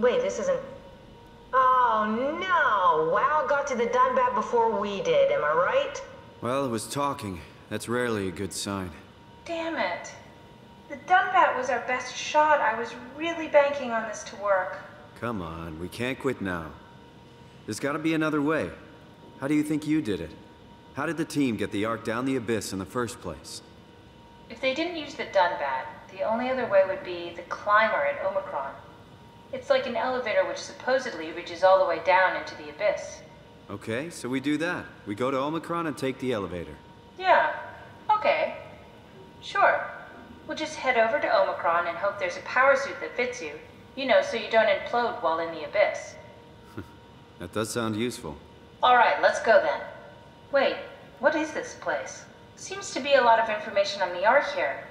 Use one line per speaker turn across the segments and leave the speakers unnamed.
Wait, this isn't... Oh, no! WAU got to the Dunbat before we did, am I right?
Well, it was talking. That's rarely a good sign.
Damn it. The Dunbat was our best shot. I was really banking on this to work.
Come on, we can't quit now. There's gotta be another way. How do you think you did it? How did the team get the Ark down the Abyss in the first place?
If they didn't use the Dunbat, the only other way would be the climber at Omicron. It's like an elevator which supposedly reaches all the way down into the Abyss.
Okay, so we do that. We go to Omicron and take the elevator.
Yeah, okay. Sure. We'll just head over to Omicron and hope there's a power suit that fits you. You know, so you don't implode while in the Abyss.
That does sound useful.
Alright, let's go then. Wait, what is this place? Seems to be a lot of information on the Ark here.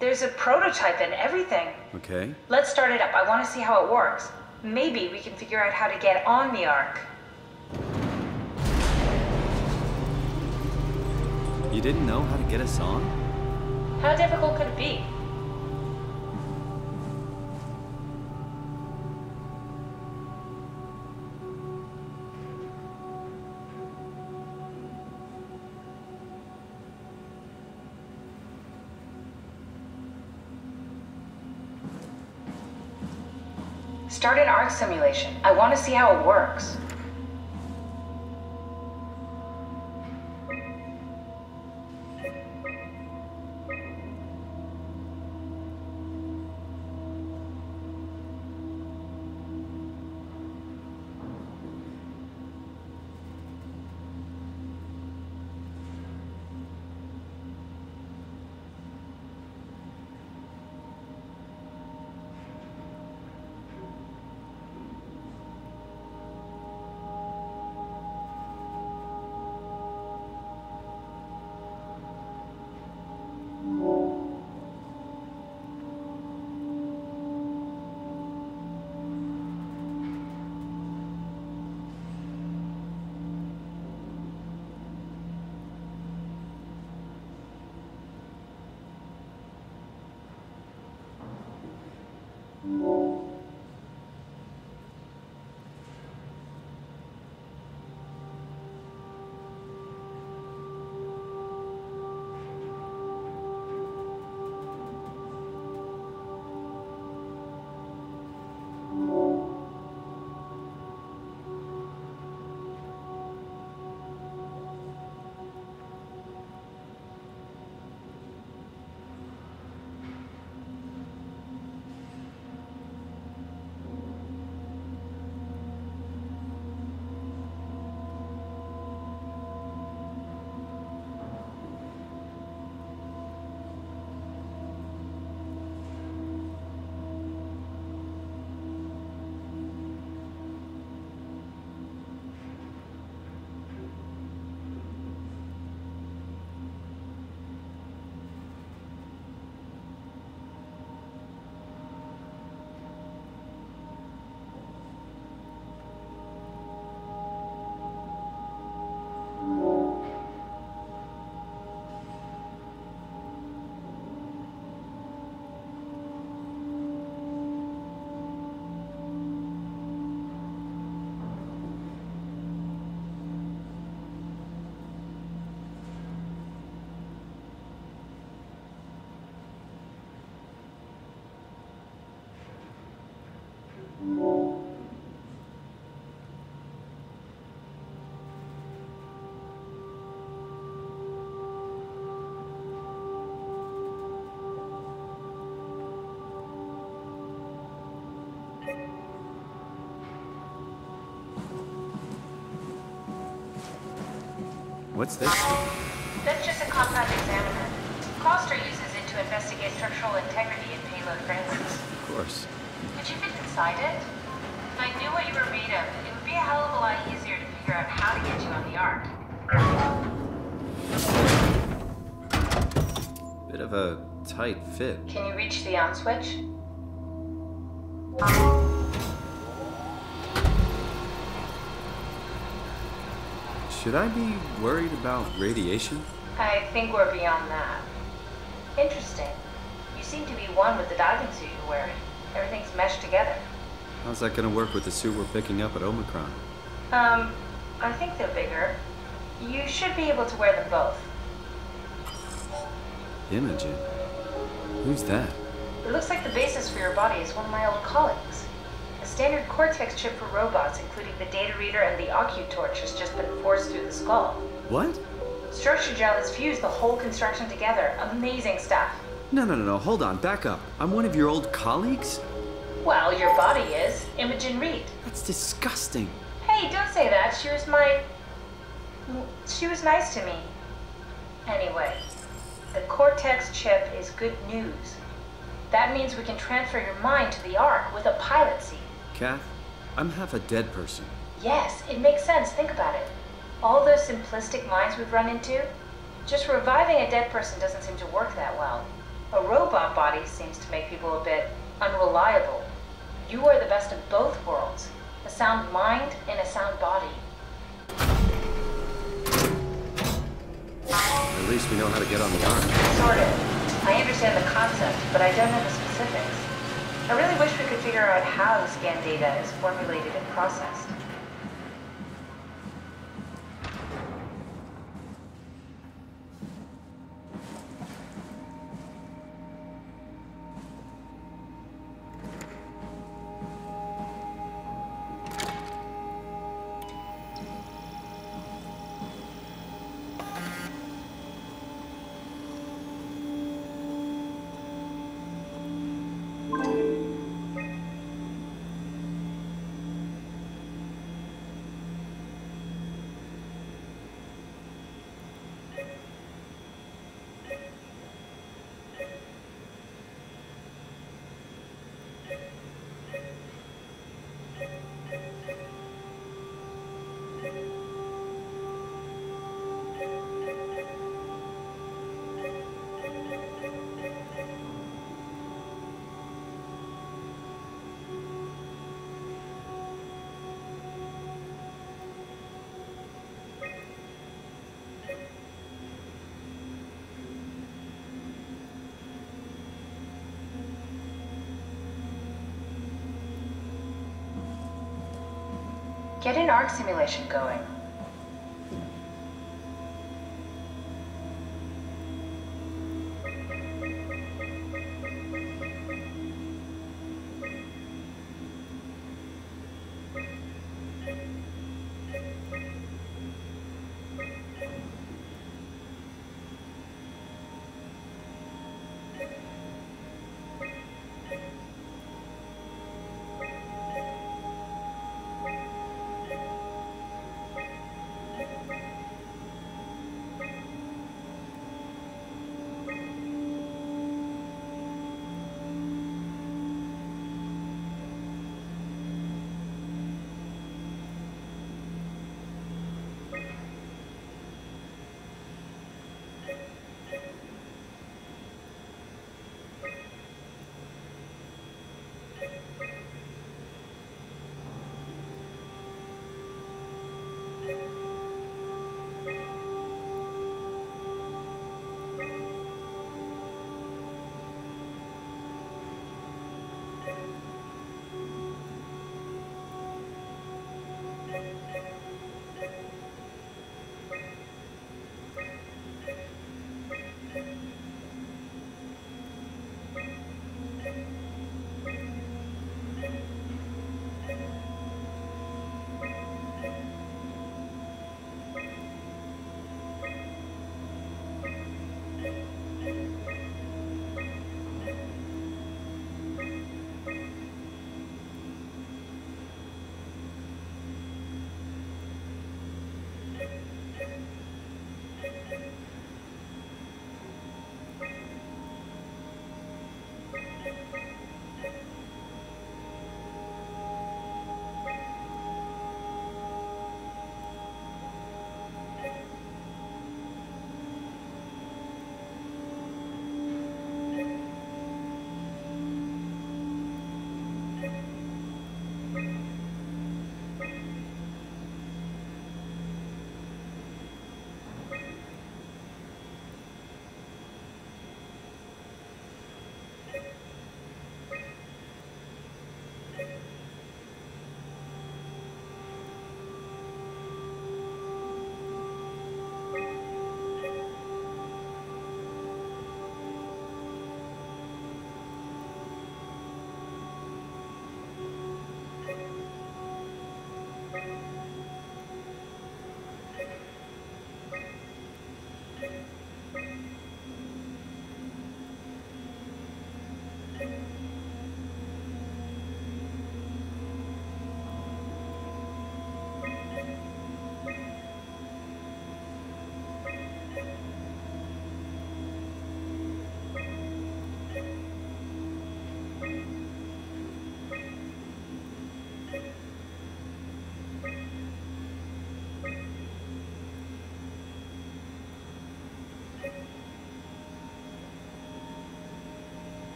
There's a prototype and everything.
Okay.
Let's start it up. I want to see how it works. Maybe we can figure out how to get on the Ark.
You didn't know how to get us on?
How difficult could it be? Start an Ark simulation. I want to see how it works.
What's this?
That's just a compound examiner. Coster uses it to investigate structural integrity in payload frameworks.
Of course.
Could you fit inside it? If I knew what you were made of, it would be a hell of a lot easier to figure out how to get you on the Ark.
Bit of a tight fit.
Can you reach the on switch?
Should I be worried about radiation?
I think we're beyond that. Interesting. You seem to be one with the diving suit you're wearing. Everything's meshed together.
How's that gonna work with the suit we're picking up at Omicron?
Um, I think they're bigger. You should be able to wear them both.
Imogen? Who's that?
It looks like the basis for your body is one of my old colleagues. Standard Cortex chip for robots, including the data reader and the OcuTorch, has just been forced through the skull.
What?
Structure gel has fused the whole construction together. Amazing stuff.
No, no, no, no, hold on, back up. I'm one of your old colleagues?
Well, your body is. Imogen Reed.
That's disgusting.
Hey, don't say that. She was my. She was nice to me. Anyway, the Cortex chip is good news. That means we can transfer your mind to the Ark with a pilot seat.
Kath, I'm half a dead person.
Yes, it makes sense. Think about it. All those simplistic minds we've run into, just reviving a dead person doesn't seem to work that well. A robot body seems to make people a bit unreliable. You are the best of both worlds a sound mind and a sound body.
At least we know how to get on the arm.
Sort of. I understand the concept, but I don't know the specifics. I really wish we could figure out how the scan data is formulated and processed. Get an ARC simulation going.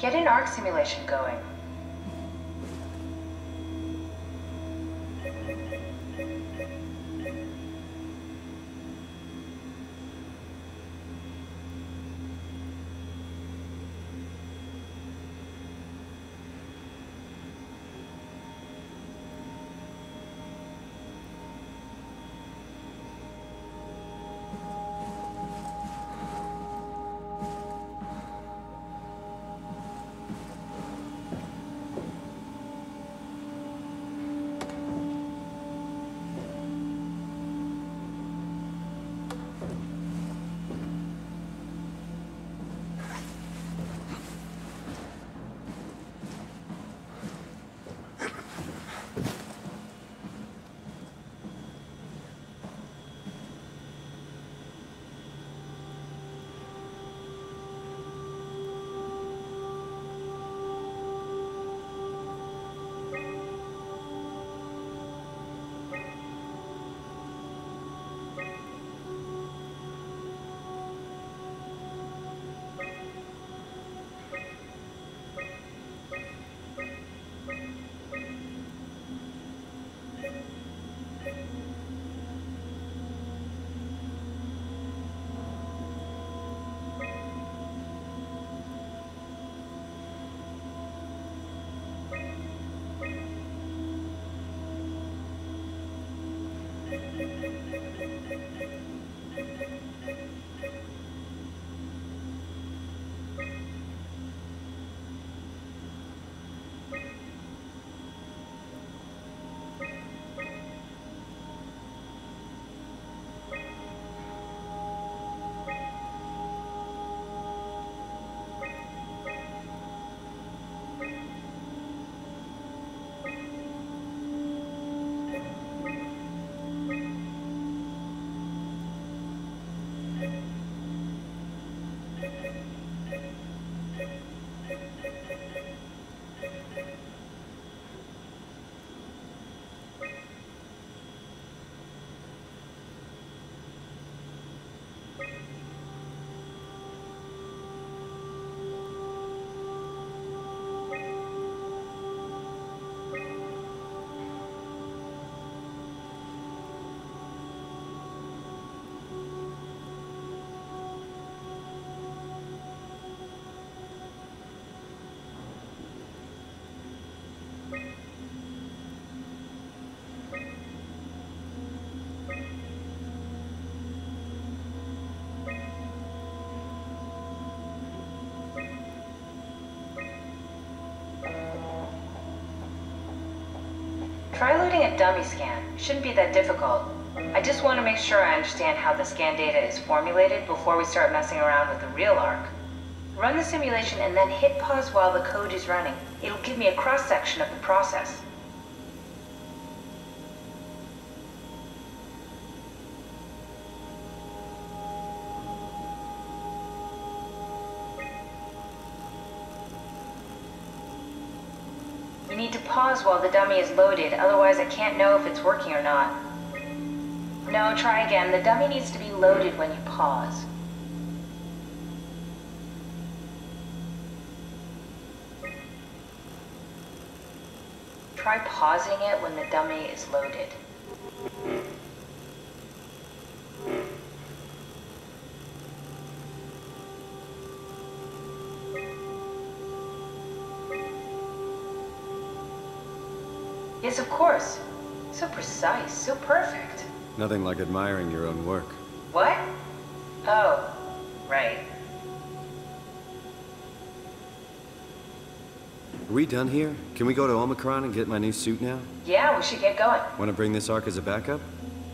Get an ARC simulation going. Try loading a dummy scan. Shouldn't be that difficult. I just want to make sure I understand how the scan data is formulated before we start messing around with the real ARC. Run the simulation and then hit pause while the code is running. It'll give me a cross-section of the process. Pause while the dummy is loaded, otherwise I can't know if it's working or not. No, try again. The dummy needs to be loaded when you pause. Try pausing it when the dummy is loaded. Course. So precise, so perfect.
Nothing like admiring your own work.
What? Oh, right.
Are we done here? Can we go to Omicron and get my new suit now?
Yeah, we should get going.
Want to bring this arc as a backup?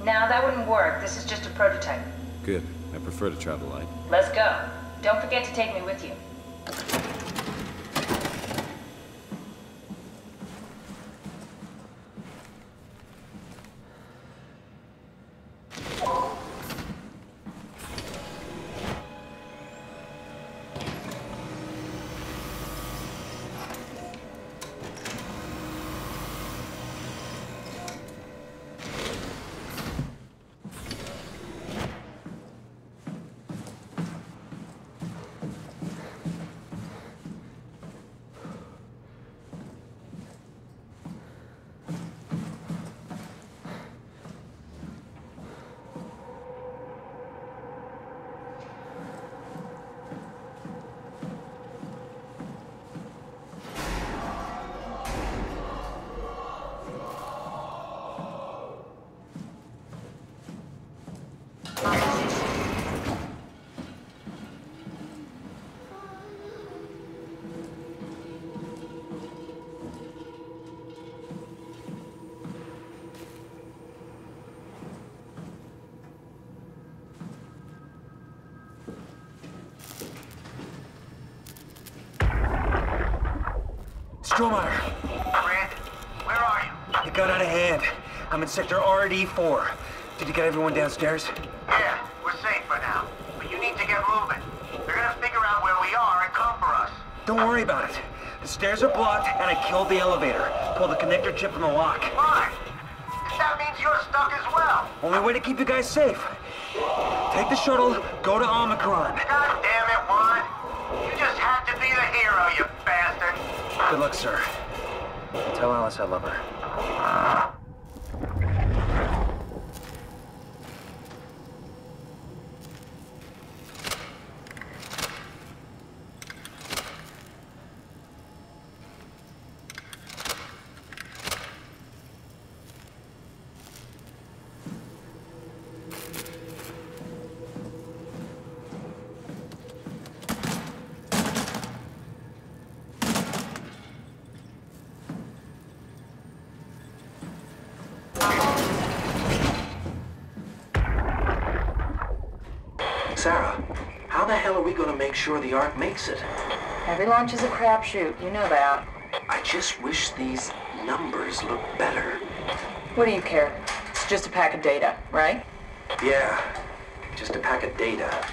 No, that wouldn't work. This is just a prototype.
Good. I prefer to travel light.
Let's go. Don't forget to take me with you.
Strohmeyer.
Brandon, where are you?
It got out of hand. I'm in sector RD4. Did you get everyone downstairs?
Yeah, we're safe for now. But you need to get moving. They're gonna figure out where we are and come for us.
Don't worry about it. The stairs are blocked, and I killed the elevator. Pulled the connector chip from the lock.
Fine. That means you're stuck as well.
Only way to keep you guys safe. Take the shuttle, go to Omicron.
God damn it, Wan. You just had to be the hero, you bastard.
Good luck, sir. Tell Alice I love her.
Sure the Ark makes it?
Every launch is a crapshoot, you know that.
I just wish these numbers looked better.
What do you care? It's just a pack of data, right?
Yeah, just a pack of data.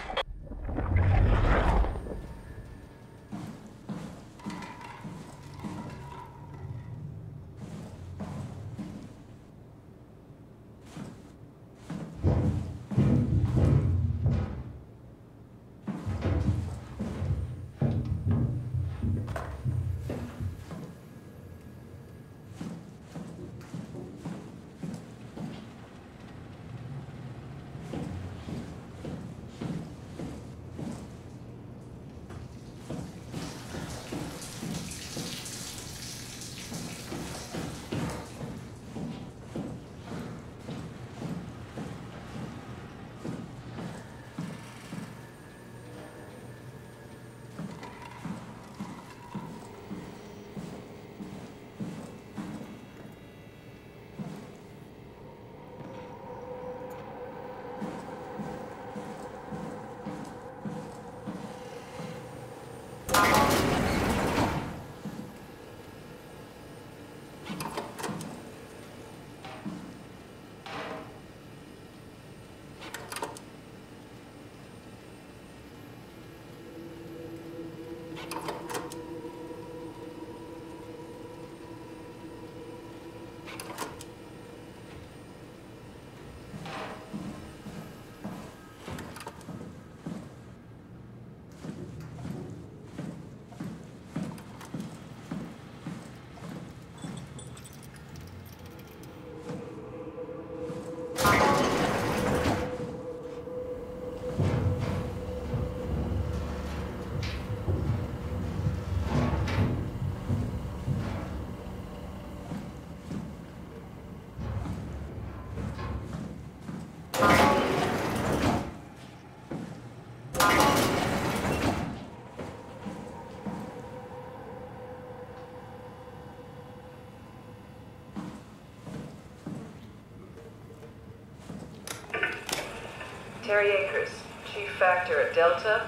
Terry Akers, Chief Factor at Delta,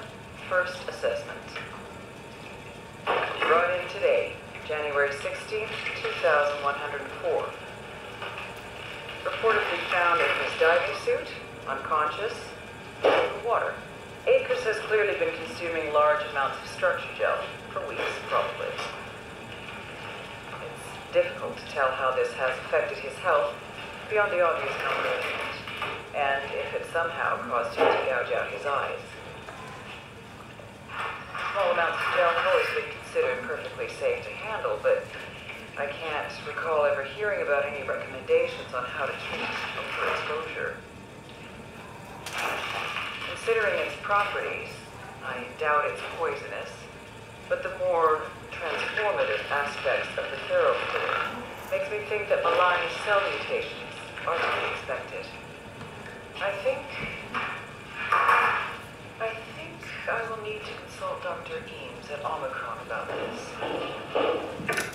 First Assessment. Brought in today, January 16th, 2104. Reportedly found in his diving suit, unconscious, in the water. Akers has clearly been consuming large amounts of structure gel, for weeks probably. It's difficult to tell how this has affected his health beyond the obvious combination and if it somehow caused him to gouge out his eyes. Small amounts of gel always been considered perfectly safe to handle, but I can't recall ever hearing about any recommendations on how to treat overexposure. Considering its properties, I doubt it's poisonous, but the more transformative aspects of the therophyll makes me think that malign cell mutations are to be expected. I think... I think I will need to consult Dr. Eames at Omicron about this.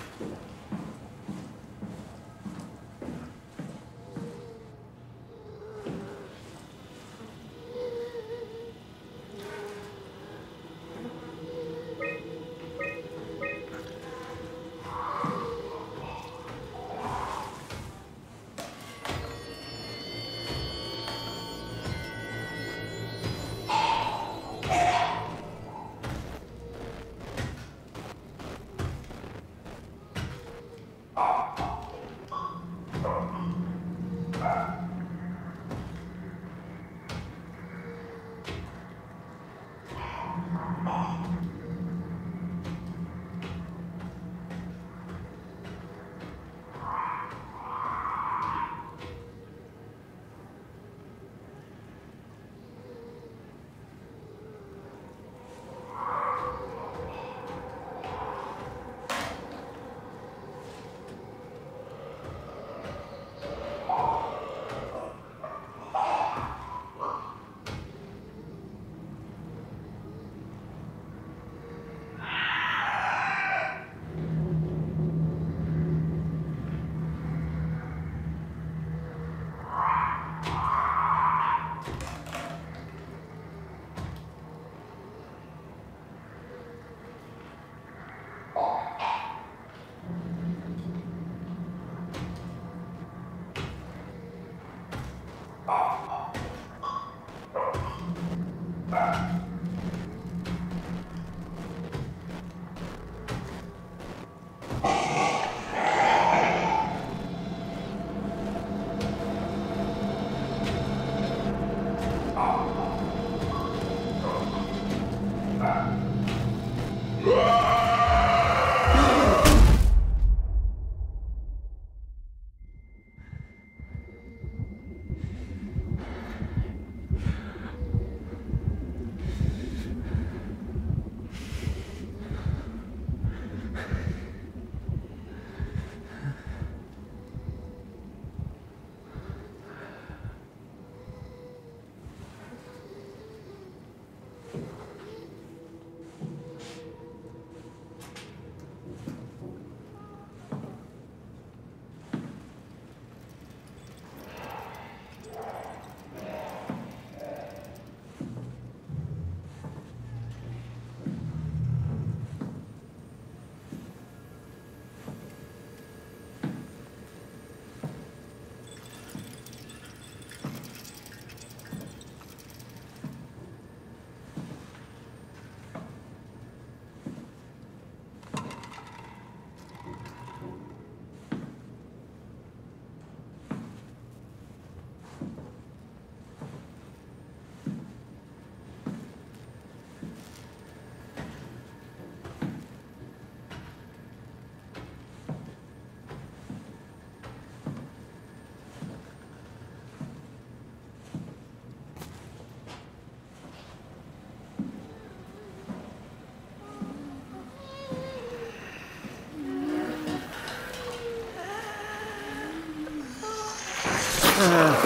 Uh.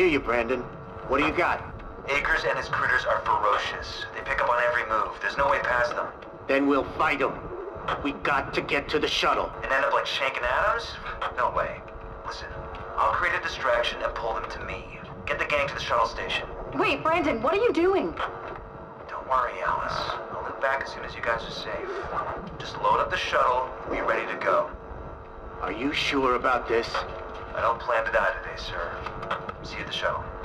Hear you, Brandon. What do you got?
Akers and his critters are ferocious. They pick up on every move. There's no way past them.
Then we'll fight them. We got to get to the shuttle.
And end up like Shank and Adams? No way. Listen, I'll create a distraction and pull them to me. Get the gang to the shuttle station.
Wait, Brandon, what are you doing?
Don't worry, Alice. I'll look back as soon as you guys are safe. Just load up the shuttle, be ready to go.
Are you sure about this?
I don't plan to die today, sir. See you at the shuttle.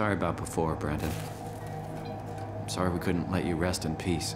Sorry about before, Brandon. I'm sorry we couldn't let you rest in peace.